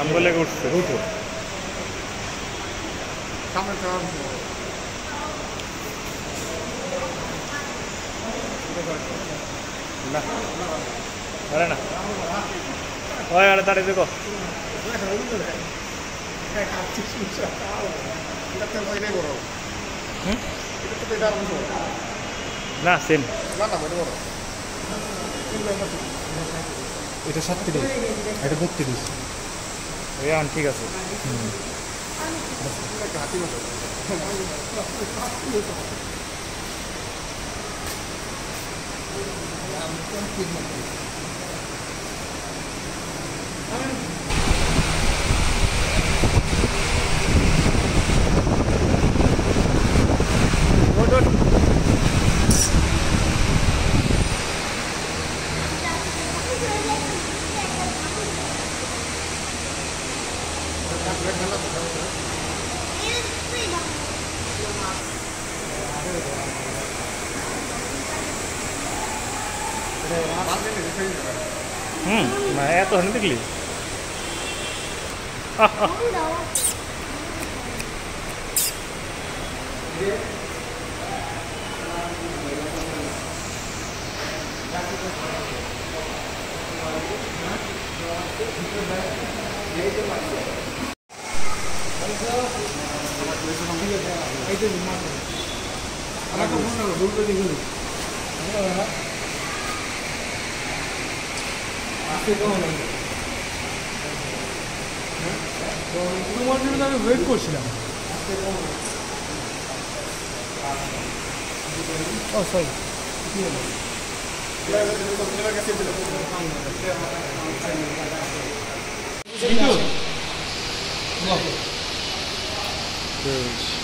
আমগুলো উঠছে উঠো। সামনে না আরে না। ওই আরে দাঁড়িয়ে দেখো এটা তো এটাই বড়। হুম? এটা তো এটা আরও না সেম না না এটা বড় এটা সাতত্রিশ। এটা বত্রিশ। রেহান ঠিক আছে। হাতি हम्म माया तो है निकली Thank you. అయితే అలా కాకుండా రూట్లో దిగుంది ఇప్పుడు మాట్లాడితే వెయిట్ క్వశ్చన్ సారీ Good.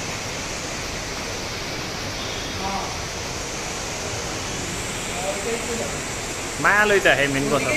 মা লৈ তাহে মেইন কথা